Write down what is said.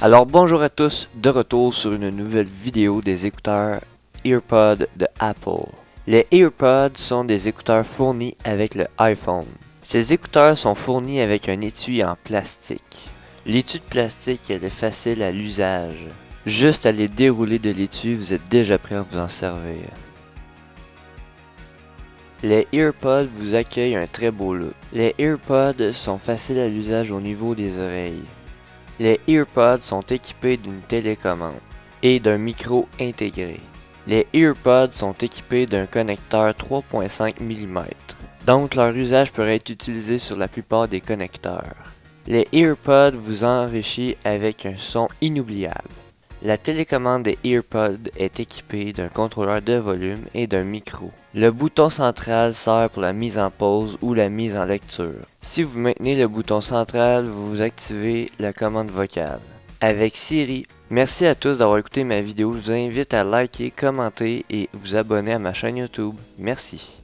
Alors bonjour à tous, de retour sur une nouvelle vidéo des écouteurs EarPod de Apple. Les EarPods sont des écouteurs fournis avec le iPhone. Ces écouteurs sont fournis avec un étui en plastique. L'étui de plastique est facile à l'usage. Juste à les dérouler de l'étui, vous êtes déjà prêt à vous en servir. Les EarPods vous accueillent un très beau look. Les EarPods sont faciles à l'usage au niveau des oreilles. Les EarPods sont équipés d'une télécommande et d'un micro intégré. Les EarPods sont équipés d'un connecteur 3.5 mm, donc leur usage peut être utilisé sur la plupart des connecteurs. Les EarPods vous enrichissent avec un son inoubliable. La télécommande des EarPods est équipée d'un contrôleur de volume et d'un micro. Le bouton central sert pour la mise en pause ou la mise en lecture. Si vous maintenez le bouton central, vous activez la commande vocale. Avec Siri, merci à tous d'avoir écouté ma vidéo. Je vous invite à liker, commenter et vous abonner à ma chaîne YouTube. Merci.